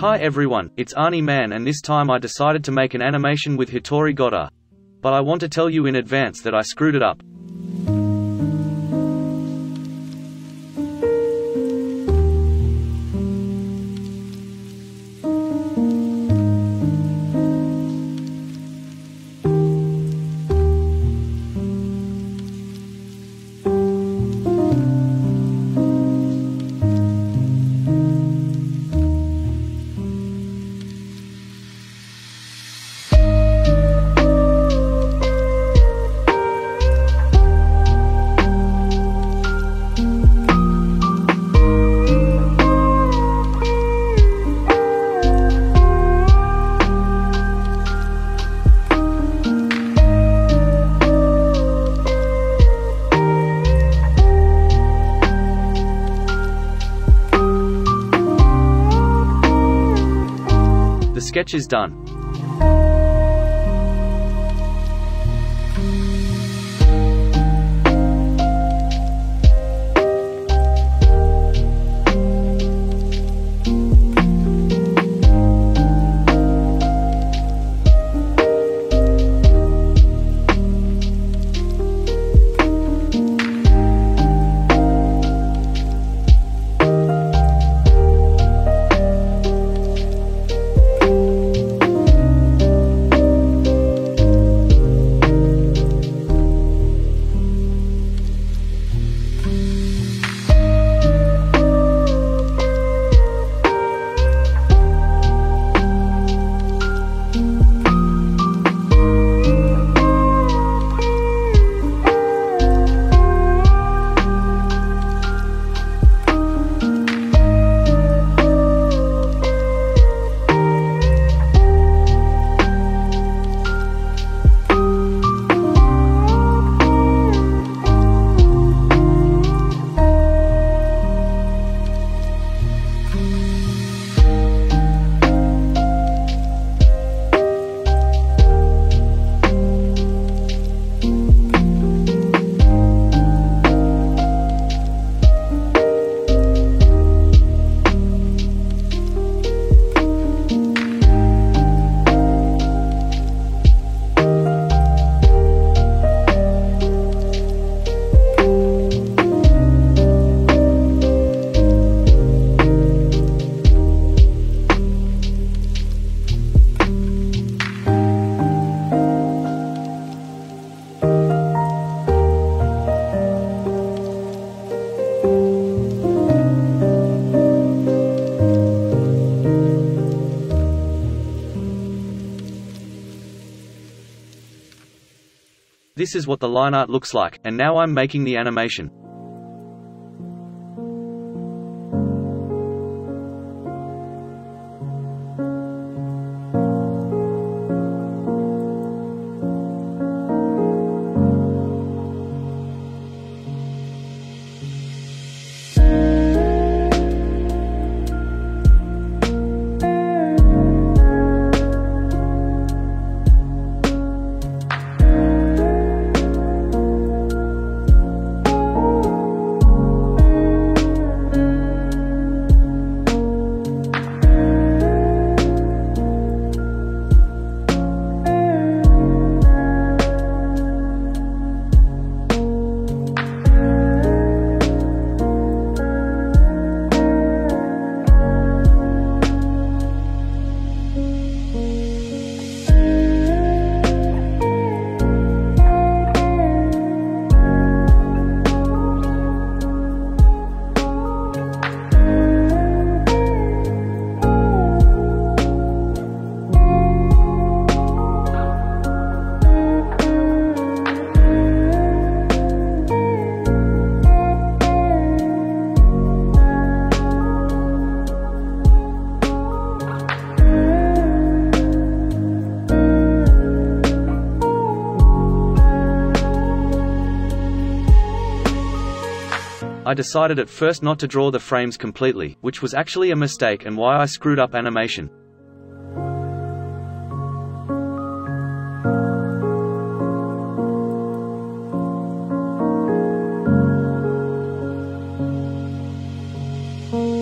Hi everyone, it's AniMan and this time I decided to make an animation with Hitori Gotoh. But I want to tell you in advance that I screwed it up. Sketch is done. This is what the line art looks like, and now I'm making the animation. I decided at first not to draw the frames completely, which was actually a mistake and why I screwed up animation. The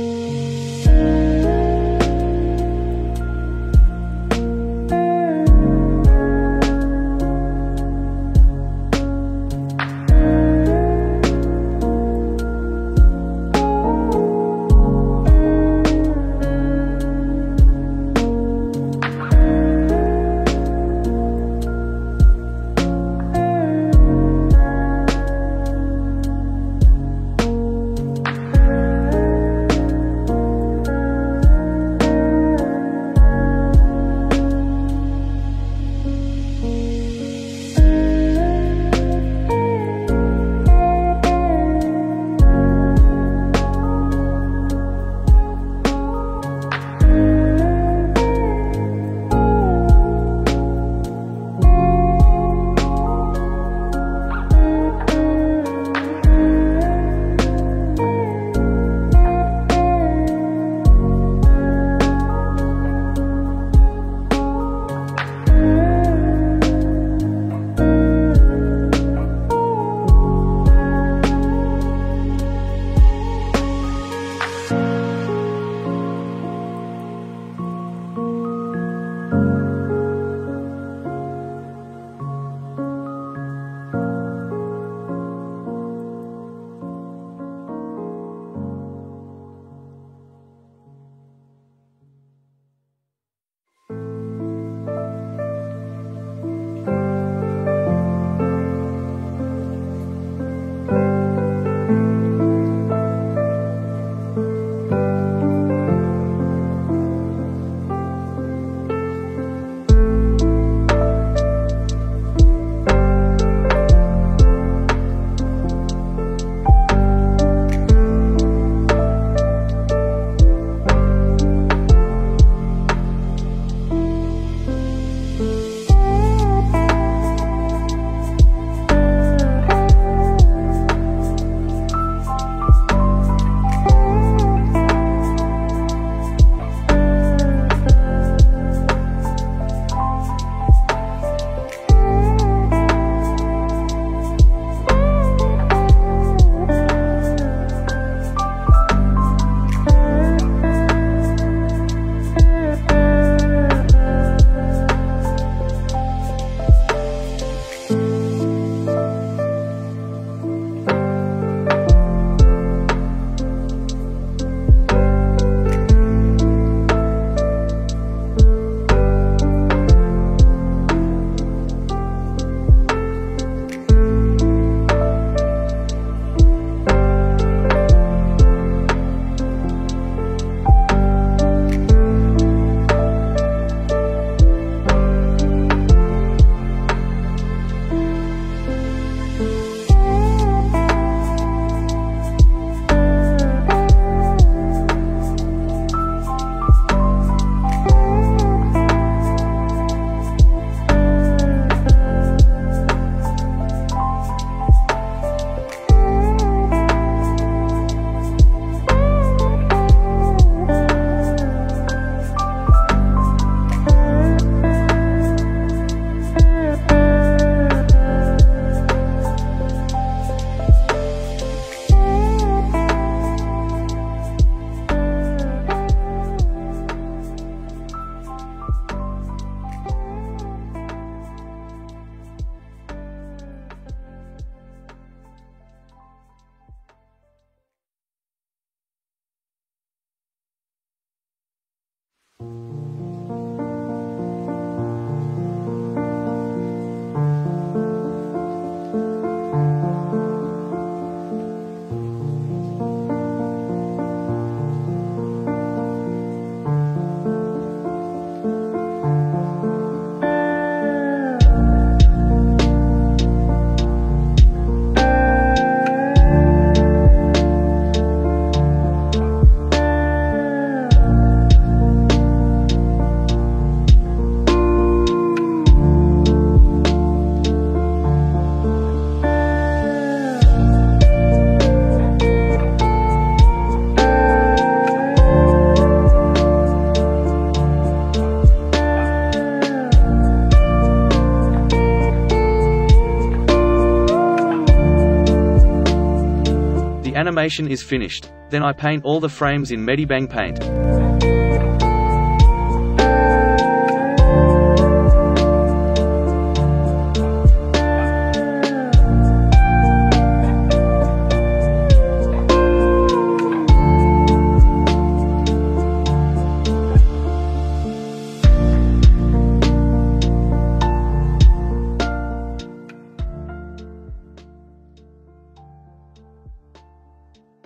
animation is finished. Then I paint all the frames in Medibang Paint.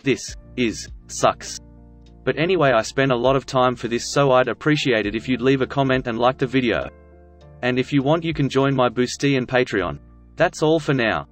This is sucks. But anyway I spent a lot of time for this so I'd appreciate it if you'd leave a comment and like the video. And if you want you can join my Boosty and Patreon. That's all for now.